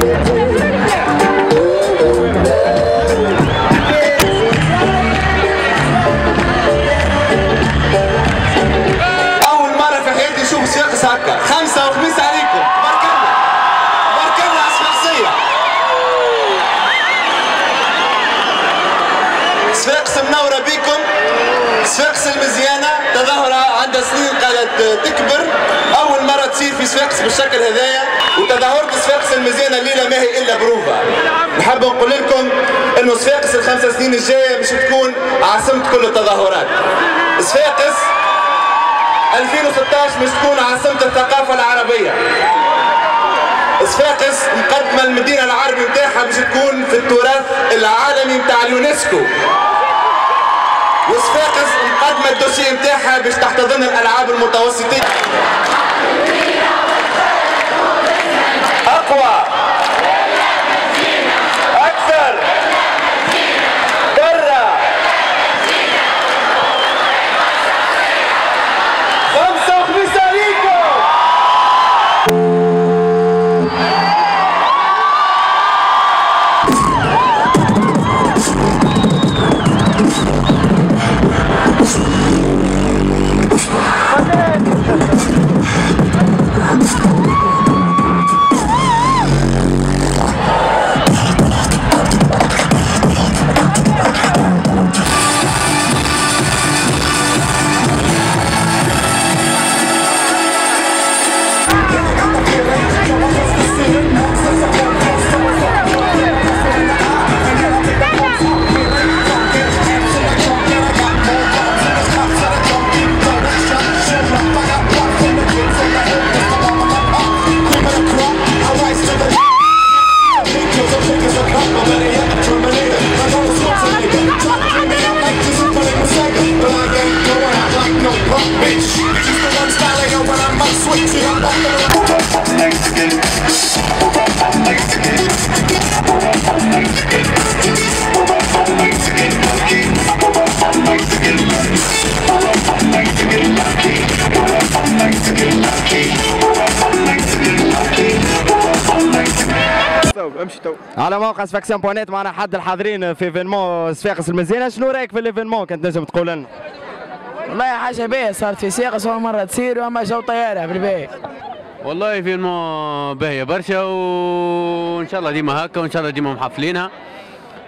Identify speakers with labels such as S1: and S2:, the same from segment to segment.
S1: Yeah. صفاقس منورة بكم صفاقس المزيانة تظاهرة عندها سنين قاعدة تكبر. أول مرة تصير في صفاقس بالشكل هذايا. وتظاهرة صفاقس المزيانة الليلة ما هي إلا بروفا. نحب نقول لكم إنه صفاقس الخمس سنين الجاية مش تكون عاصمة كل التظاهرات. صفاقس 2016 مش تكون عاصمة الثقافة العربية. صفاقس مقدمة المدينة العربي نتاعها باش تكون في التراث العالمي نتاع اليونسكو. وصفاقس مقدمة الدوسي نتاعها باش تحتضن الألعاب المتوسطية
S2: على موقع Sfaxien point net معنا حد الحاضرين في événement صفاقس المزيانة شنو رأيك في ال événement كنت نجم تقول لنا؟
S3: والله حاجة باهيه صارت في صفاقس أول مرة تصير وأما جو طيارة بالباهي
S4: والله فيلم باهيه برشا وإن شاء الله ديما هكا وإن شاء الله ديما محفلينها.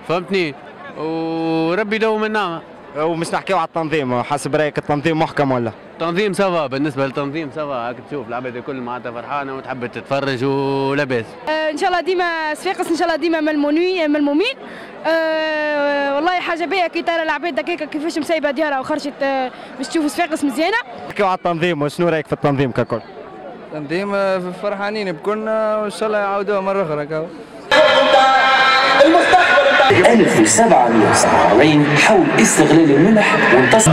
S4: فهمتني؟ وربي يدوم النعمه
S2: ومش نحكيو على التنظيم حسب رأيك التنظيم محكم ولا؟
S4: تنظيم سوا بالنسبة للتنظيم سوا هاك تشوف العباد الكل معناتها فرحانة وتحب تتفرج ولاباس.
S5: إن شاء الله ديما صفاقس إن شاء الله ديما ملمومين ملمومين أه والله حاجة باهيه كي ترى العباد هكاك كيفاش مسايبه ديارها وخرجت أه باش تشوف صفاقس مزيانة.
S2: نحكيو على التنظيم وشنو رأيك في التنظيم ككل؟
S6: تنظيم فرحانين بكلنا وإن شاء الله يعاودوها مرة أخرى كاو.
S1: المستقبل
S7: 1747 حول استغلال المنح وانتصر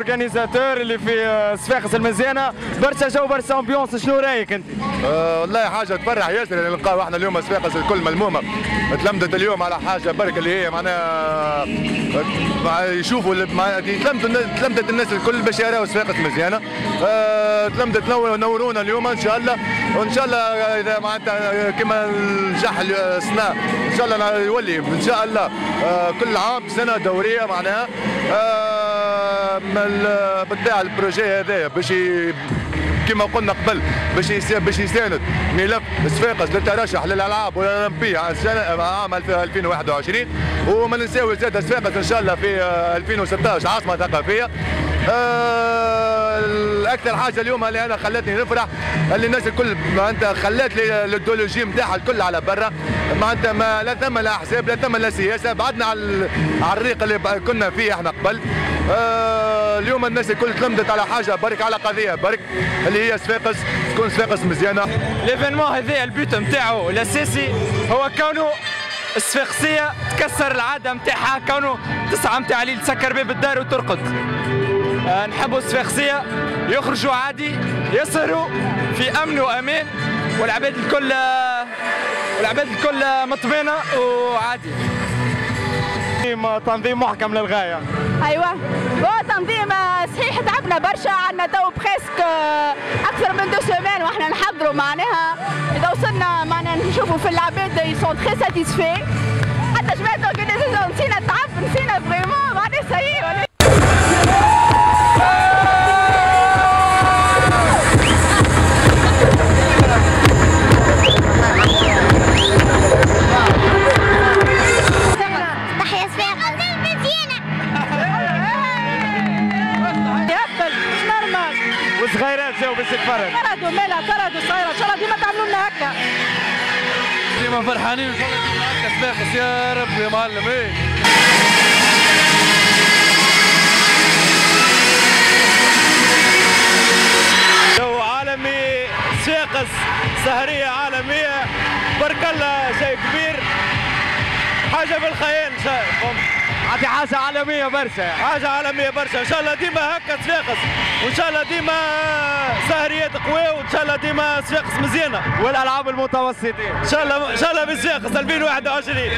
S8: معنا حد organisateur اللي في آه، صفاقس المزيانة. برشا جو برشا ambiance شنو رأيك أنت؟
S9: آه، والله حاجة تفرح ياسر اللي نلقاو إحنا اليوم صفاقس الكل ملمومة. تلمدت اليوم على حاجة برك اللي هي معناها مع- يشوفوا مع- تلمدت الناس- الكل باش يراو صفاقس مزيانه آه، تلمدت نو- نورونا اليوم إن شاء الله. وإن شاء الله إذا معناتها كما نجح السنة إن شاء الله يولي. إن شاء الله آه، كل عام سنة دورية معناها. آه، بالطبع ال projet هذا باش كما قلنا قبل باش باش يساند ملف صفاقس للترشح للألعاب والاولمبيه عام سنه عام 2021 وما ننساوش زاد صفاقس إن شاء الله في آه، 2016 عاصمة ثقافية. الاكثر حاجة اليوم اللي أنا خلتني نفرح اللي الناس الكل معناتها خلات لي الايديولوجي نتاعها الكل على برا. معناتها ما لا ثم لا احزاب لا ثم لا سياسة بعدنا على ال- على الريق اللي كنا فيه إحنا قبل. آه، اليوم الناس الكل تلمدت على حاجة برك على قضية برك اللي هي صفاقس تكون صفاقس مزيانة.
S8: ليفينمون هذا البيوت نتاعو الأساسي هو كونه الصفاقسيه تكسر العادة نتاعها كونه تسعة نتاع الليل تسكر باب الدار وترقد. نحبوا الصفاقسية يخرجوا عادي يسهروا في أمن وأمان والعباد الكل والعباد الكل مطمئنة وعادي تنظيم محكم للغاية.
S10: أيوه. هو تنظيم آه، صحيح تعبنا برشا عندنا تو presque آه، أكثر من deux semaines وإحنا نحضروا معناها. إذا وصلنا معناها نشوفوا في العباد ils sont très satisfaits حتى جماعة نسينا التعب نسينا vraiment معناها
S6: c'est فرحانين ان شاء الله ديما هكا صفاقس يا رب يا معلم إيه؟
S8: جو عالمي صفاقس سهرية عالمية بارك الله شيء كبير. حاجة بالخيال هذه حاجة عالمية برشا. حاجة عالمية برشا. إن شاء الله ديما هكا صفاقس وإن شاء الله ديما سهريات قوي وإن شاء الله ديما صفاقس مزيانة. والألعاب المتوسطين. إن شاء الله إن شاء الله بصفاقس 2021